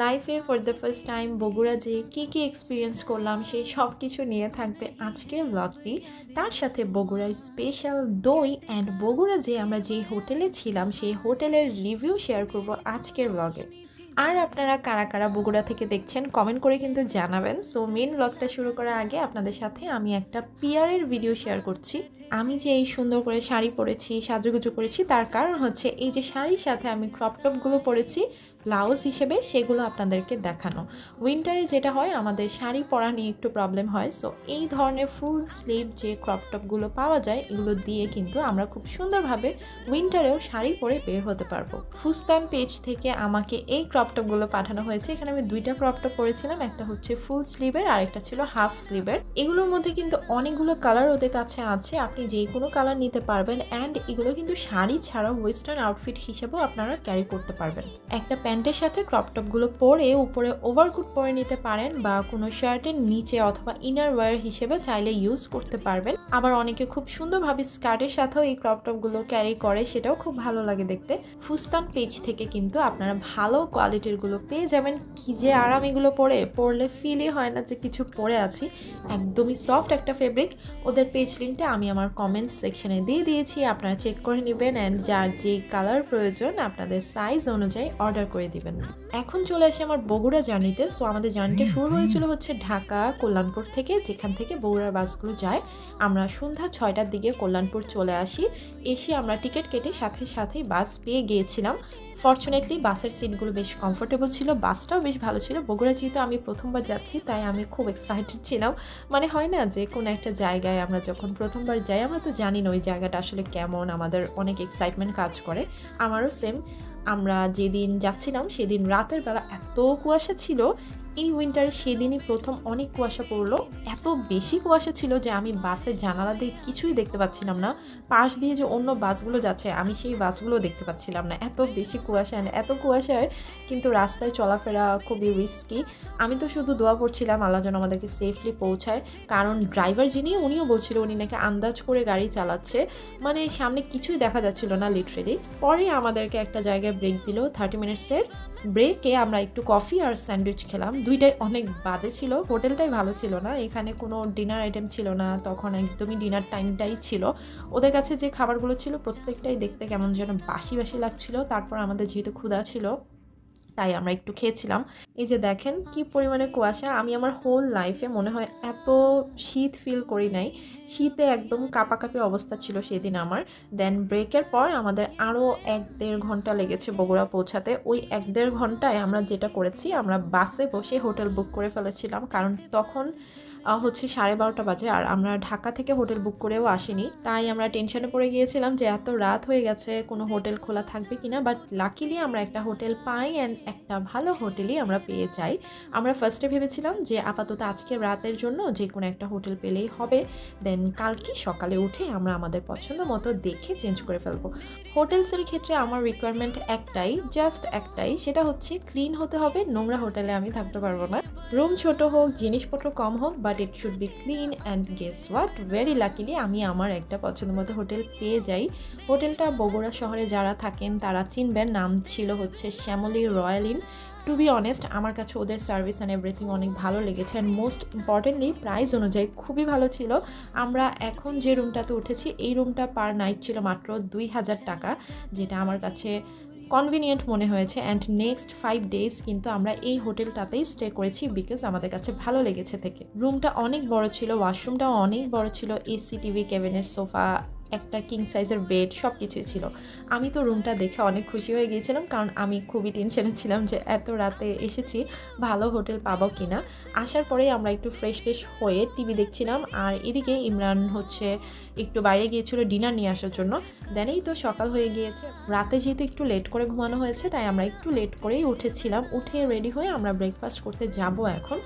লাইফে for the first time Bogura যে কী কী এক্সপিরিয়েন্স করলাম সেই সব কিছু নিয়ে থাকবে আজকের ব্লগটি তার সাথে বগুড়ার স্পেশাল দই অ্যান্ড বগুড়া যে আমরা যেই হোটেলে ছিলাম, সেই হোটেলের রিভিউ শেয়ার করব আজকের ব্লগে আর আপনারা কারা কারা বগুড়া থেকে দেখছেন কমেন্ট করে কিন্তু জানাবেন। সো মেন ব্লগটা শুরু করার আগে আপনাদের সাথে আমি একটা পিয়ারের ভিডিও শেয়ার করছি। আমি যে এই সুন্দর করে শাড়ি পরেছি, সাজুগুজু করেছি, তার কারণ হচ্ছে এই যে শাড়ির সাথে আমি ক্রপ টপগুলো পরেছি ব্লাউজ হিসেবে সেগুলো আপনাদেরকে দেখানো। উইন্টারে যেটা হয়, আমাদের শাড়ি পরা নিয়ে একটু প্রবলেম হয়। সো এই ধরনের ফুল স্লিভ যে ক্রপ টপগুলো পাওয়া যায়, এগুলো দিয়ে কিন্তু আমরা খুব সুন্দরভাবে উইন্টারেও শাড়ি পরে বের হতে পারব। ফুস্তান পেজ থেকে আমাকে এই ক্রপ টপগুলো পাঠানো হয়েছে। এখানে আমি দুইটা ক্রপ টপ পরেছিলাম, একটা হচ্ছে ফুল স্লিভের আর একটা ছিল হাফ স্লিভের এগুলোর মধ্যে কিন্তু অনেকগুলো কালার ওদের কাছে আছে। আপনি যে কোনো কালার নিতে পারবেন অ্যান্ড এগুলো কিন্তু শাড়ি ছাড়াও ওয়েস্টার্ন আউটফিট হিসেবেও আপনারা ক্যারি করতে পারবেন। একটা প্যান্টের সাথে ক্রপ টপগুলো পরে উপরে ওভারকুট পরে নিতে পারেন বা কোনো শার্টের নিচে অথবা ইনার ওয়্যার হিসেবে চাইলে ইউজ করতে পারবেন। আবার অনেকে খুব সুন্দরভাবে স্কার্টের সাথেও এই ক্রপ টপগুলো ক্যারি করে, সেটাও খুব ভালো লাগে দেখতে। ফুস্তান পেজ থেকে কিন্তু আপনারা ভালো কোয়ালিটিরগুলো পেয়ে যাবেন। কি যে আরাম এগুলো পরে, পরলে ফিলই হয় না যে কিছু পরে আছি। একদমই সফট একটা ফেব্রিক ওদের পেজ লিঙ্কটা আমি আমার কমেন্টস সেকশনে দিয়ে দিয়েছি আপনারা চেক করে নেবেন অ্যান্ড যার যে কালার প্রয়োজন আপনাদের সাইজ অনুযায়ী অর্ডার করে দিবেন। এখন চলে আসি আমার বগুড়া জার্নিতে সো আমাদের জার্নিটা শুরু হয়েছিল হচ্ছে ঢাকা কল্যাণপুর থেকে যেখান থেকে বগুড়ার বাসগুলো যায়। আমরা সন্ধ্যা ছয়টার দিকে কল্যাণপুর চলে আসি। এসে আমরা টিকিট কেটে সাথে সাথেই বাস পেয়ে গিয়েছিলাম। ফর্চুনেটলি বাসের সিটগুলো বেশ কমফোর্টেবল ছিল, বাসটাও বেশ ভালো ছিল। বগুড়া যেহেতু আমি প্রথমবার যাচ্ছি, তাই আমি খুব এক্সাইটেড ছিলাম। মানে হয় না যে, কোনো একটা জায়গায় আমরা যখন প্রথমবার যাই, আমরা তো জানি না ওই জায়গাটা আসলে কেমন, আমাদের অনেক এক্সাইটমেন্ট কাজ করে। আমারও সেম আমরা যেদিন যাচ্ছিলাম, সেদিন রাতের বেলা এত কুয়াশা ছিল এই উইন্টারে সেদিনই প্রথম অনেক কুয়াশা পড়ল। এত বেশি কুয়াশা ছিল যে আমি বাসের জানালা দিয়ে কিছুই দেখতে পাচ্ছিলাম না। পাশ দিয়ে যে অন্য বাসগুলো যাচ্ছে, আমি সেই বাসগুলো দেখতে পাচ্ছিলাম না। এত বেশি কুয়াশা এত কুয়াশায় কিন্তু রাস্তায় চলাফেরা খুবই রিস্কি আমি তো শুধু দোয়া পড়ছিলাম আল্লাহ যেন আমাদেরকে সেফলি পৌঁছায়। কারণ ড্রাইভার যিনি, উনিও বলছিল উনি নাকি আন্দাজ করে গাড়ি চালাচ্ছে। মানে সামনে কিছুই দেখা যাচ্ছিল না লিটারেলি পরে আমাদেরকে একটা জায়গায় ব্রেক দিল থার্টি মিনিটসের ব্রেকে আমরা একটু কফি আর স্যান্ডউইচ খেলাম। দুইটাই অনেক বাজে ছিল, হোটেলটাই ভালো ছিল না, এখানে কোনো ডিনার আইটেম ছিল না, তখন একদমই ডিনার টাইমটাই ছিল। ওদের কাছে যে খাবারগুলো ছিল প্রত্যেকটাই দেখতে কেমন যেন বাসি বাসি লাগছিল, তারপর আমাদের যেহেতু ক্ষুধা ছিল তাই আমরা একটু খেয়েছিলাম। এই যে দেখেন কি পরিমাণে কুয়াশা, আমি আমার হোল লাইফে মনে হয় এত শীত ফিল করি নাই। শীতে একদম কাপাকাপি অবস্থা ছিল সেদিন আমার। দেন ব্রেকের পর আমাদের আরও এক দেড় ঘণ্টা লেগেছে বগুড়া পৌঁছাতে। ওই এক দেড় ঘন্টায় আমরা যেটা করেছি, আমরা বাসে বসে হোটেল বুক করে ফেলেছিলাম। কারণ তখন হচ্ছে সাড়ে বারোটা বাজে আর আমরা ঢাকা থেকে হোটেল বুক করেও আসিনি। তাই আমরা টেনশনে পড়ে গিয়েছিলাম যে এত রাত হয়ে গেছে, কোনো হোটেল খোলা থাকবে কিনা? বাট লাকিলি আমরা একটা হোটেল পাই অ্যান্ড একটা ভালো হোটেলই আমরা পেয়ে যাই। আমরা ফার্স্টে ভেবেছিলাম যে আপাতত আজকে রাতের জন্য যে কোনো একটা হোটেল পেলেই হবে। দেন কালকে সকালে উঠে আমরা আমাদের পছন্দ মতো দেখে চেঞ্জ করে ফেলব। হোটেলসের ক্ষেত্রে আমার রিকোয়ারমেন্ট একটাই জাস্ট একটাই, সেটা হচ্ছে ক্লিন হতে হবে। নোংরা হোটেলে আমি থাকতে পারব না। রুম ছোট হোক, জিনিসপত্র কম হোক but it should be clean and guess what? Very luckily আমি আমার একটা পছন্দ মতো হোটেল পেয়ে যাই। হোটেলটা বগুড়া শহরে যারা থাকেন, তারা চিনবেন। নাম ছিল হচ্ছে Shyamoli royal inn. To be honest আমার কাছে ওদের সার্ভিস অ্যান্ড এভরিথিং অনেক ভালো লেগেছে অ্যান্ড মোস্ট ইম্পর্টেন্টলি প্রাইস অনুযায়ী খুবই ভালো ছিল। আমরা এখন যে রুমটাতে উঠেছি, এই রুমটা পার নাইট ছিল মাত্র দুই হাজার টাকা, যেটা আমার কাছে কনভিনিয়েন্ট মনে হয়েছে অ্যান্ড নেক্সট ফাইভ ডেজ কিন্তু আমরা এই হোটেলটাতেই স্টে করেছি বিকজ আমাদের কাছে ভালো লেগেছে থেকে। রুমটা অনেক বড় ছিল ওয়াশরুমটাও অনেক বড় ছিল এসি টিভি ক্যাবিনেট সোফা একটা কিং সাইজের বেড সব কিছুই ছিল। আমি তো রুমটা দেখে অনেক খুশি হয়ে গিয়েছিলাম, কারণ আমি খুবই টেনশনে ছিলাম যে এত রাতে এসেছি, ভালো হোটেল পাবো কি না আসার পরেই আমরা একটু ফ্রেশ ফ্রেশ হয়ে টিভি দেখছিলাম, আর এদিকে ইমরান হচ্ছে একটু বাইরে গিয়েছিল ডিনার নিয়ে আসার জন্য। দেনেই তো সকাল হয়ে গিয়েছে। রাতে যেহেতু একটু লেট করে ঘুমানো হয়েছে, তাই আমরা একটু লেট করেই উঠেছিলাম। উঠে রেডি হয়ে আমরা ব্রেকফাস্ট করতে যাব এখন।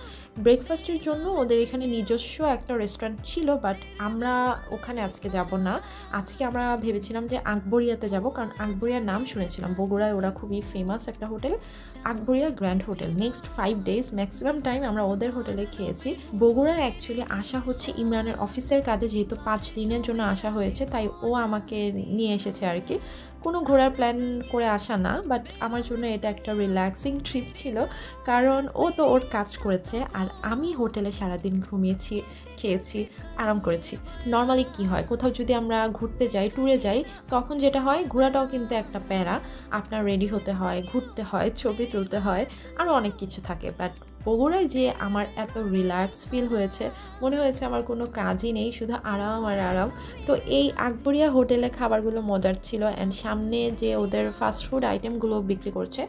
ব্রেকফাস্টের জন্য ওদের এখানে নিজস্ব একটা রেস্টুরেন্ট ছিল বাট আমরা ওখানে আজকে যাব না। আজকে আমরা ভেবেছিলাম যে আকবরিয়াতে যাব, কারণ আকবরিয়ার নাম শুনেছিলাম। বগুড়ায় ওরা খুবই ফেমাস একটা hotel, Akbaria grand hotel. Next five days maximum time আমরা ওদের হোটেলে খেয়েছি। বগুড়া অ্যাকচুয়ালি আসা হচ্ছে ইমরানের অফিসের কাজে, যেহেতু পাঁচ দিনের জন্য আসা হয়েছে, তাই ও আমাকে নিয়ে এসেছে আর কি। কোনো ঘোরার প্ল্যান করে আসা না বাট আমার জন্য এটা একটা রিল্যাক্সিং ট্রিপ ছিল, কারণ ও তো ওর কাজ করেছে, আর আমি হোটেলে সারাদিন ঘুমিয়েছি, খেয়েছি, আরাম করেছি। নর্মালি কি হয়, কোথাও যদি আমরা ঘুরতে যাই ট্যুরে যাই, তখন যেটা হয়, ঘোরাটাও কিন্তু একটা প্যারা। আপনার রেডি হতে হয়, ঘুরতে হয়, ছবি তুলতে হয় আরও অনেক কিছু থাকে। বাট বগুড়ায় যে আমার এত রিল্যাক্স ফিল হয়েছে, মনে হয়েছে আমার কোনো কাজই নেই, শুধু আরাম আর আরাম। তো এই আকবরিয়া হোটেলে খাবারগুলো মজার ছিল অ্যান্ড সামনে যে ওদের ফাস্টফুড আইটেমগুলো বিক্রি করছে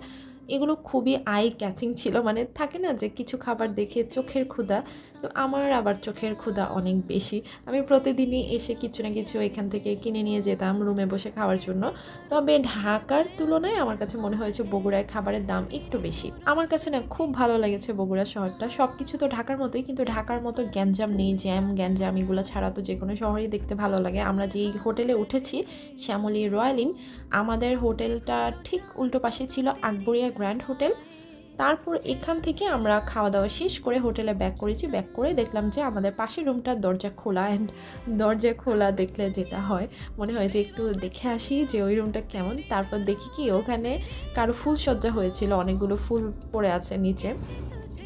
এগুলো খুবই আই ক্যাচিং ছিল। মানে থাকে না যে কিছু খাবার দেখে চোখের ক্ষুধা, তো আমার আবার চোখের ক্ষুধা অনেক বেশি। আমি প্রতিদিনই এসে কিছু না কিছু এখান থেকে কিনে নিয়ে যেতাম রুমে বসে খাওয়ার জন্য। তবে ঢাকার তুলনায় আমার কাছে মনে হয়েছে বগুড়ায় খাবারের দাম একটু বেশি। আমার কাছে না খুব ভালো লেগেছে বগুড়া শহরটা। সব কিছু তো ঢাকার মতোই, কিন্তু ঢাকার মতো গ্যাঞ্জাম নেই, জ্যাম, গ্যাঞ্জাম এগুলো ছাড়া তো যে কোনো শহরেই দেখতে ভালো লাগে। আমরা যেই হোটেলে উঠেছি, শ্যামলী রয়্যাল ইন, আমাদের হোটেলটা ঠিক উল্টো পাশে ছিল আকবরিয়া গ্র্যান্ড হোটেল। তারপর এখান থেকে আমরা খাওয়া দাওয়া শেষ করে হোটেলে ব্যাক করেছি। ব্যাক করে দেখলাম যে আমাদের পাশের রুমটার দরজা খোলা অ্যান্ড দরজা খোলা দেখলে যেটা হয়, মনে হয় যে একটু দেখে আসি যে ওই রুমটা কেমন। তারপর দেখি কি ওখানে কারও ফুল সজ্জা হয়েছিল, অনেকগুলো ফুল পড়ে আছে নিচে।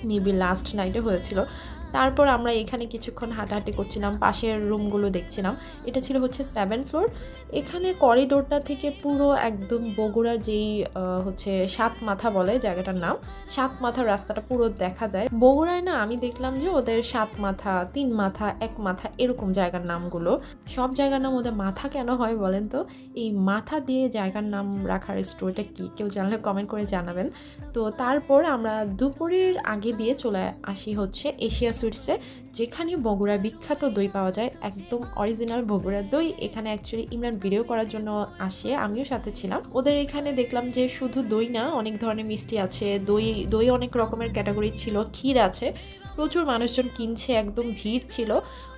মেবি লাস্ট নাইটে হয়েছিল। তারপর আমরা এখানে কিছুক্ষণ হাঁটাহাঁটি করছিলাম, পাশের রুমগুলো দেখছিলাম। এটা ছিল হচ্ছে সেভেন ফ্লোর এখানে করিডোরটা থেকে পুরো একদম বগুড়ার যেই হচ্ছে সাত মাথা বলে জায়গাটার নাম সাত মাথার রাস্তাটা পুরো দেখা যায়। বগুড়ায় না আমি দেখলাম যে ওদের সাত মাথা তিন মাথা এক মাথা এরকম জায়গার নামগুলো। সব জায়গার নাম ওদের মাথা কেন হয় বলেন তো? এই মাথা দিয়ে জায়গার নাম রাখার স্টোরিটা কি? কেউ জানলে কমেন্ট করে জানাবেন। তো তারপর আমরা দুপুরের আগে দিয়ে চলে আসি হচ্ছে এশিয়া সুইটসে যেখানে বগুড়া বিখ্যাত দই পাওয়া যায়, একদম অরিজিনাল বগুড়া দই। এখানে অ্যাকচুয়ালি ইমরান ভিডিও করার জন্য আসে, আমিও সাথে ছিলাম। ওদের এখানে দেখলাম যে শুধু দই না, অনেক ধরনের মিষ্টি আছে। দই দই অনেক রকমের ক্যাটাগরি ছিল, ক্ষীর আছে। প্রচুর মানুষজন কিনছে, একদম ভিড় ছিল।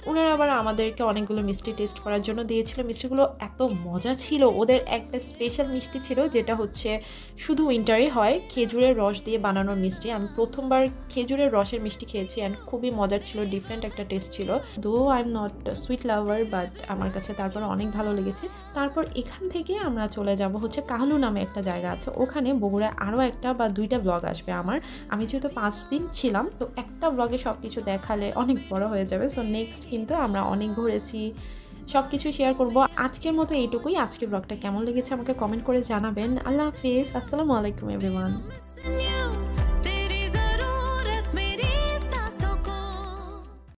ওনারা আবার আমাদেরকে অনেকগুলো মিষ্টি টেস্ট করার জন্য দিয়েছিল। মিষ্টিগুলো এত মজা ছিল, ওদের একটা স্পেশাল মিষ্টি ছিল যেটা হচ্ছে শুধু উইন্টারে হয়, খেজুরের রস দিয়ে বানানোর মিষ্টি। আমি প্রথমবার খেজুরের রসের মিষ্টি খেয়েছি অ্যান্ড খুবই মজার ছিল ডিফারেন্ট একটা টেস্ট ছিল। Though I am not sweet lover but আমার কাছে তারপর অনেক ভালো লেগেছে। তারপর এখান থেকে আমরা চলে যাব হচ্ছে কাহলু নামে একটা জায়গা আছে। ওখানে বগুড়ায় আরও একটা বা দুইটা ব্লগ আসবে আমার। আমি যেহেতু পাঁচ দিন ছিলাম, তো একটা ব্লগে সব কিছু দেখালে অনেক বড় হয়ে যাবে। সো নেক্সট কিন্তু আমরা অনেক ঘুরেছি সব কিছু শেয়ার করব। আজকের মতো এইটুকুই। আজকের ব্লগটা কেমন লেগেছে আমাকে কমেন্ট করে জানাবেন। আল্লাহ হাফিজ। আসসালামু আলাইকুম এভরিওয়ান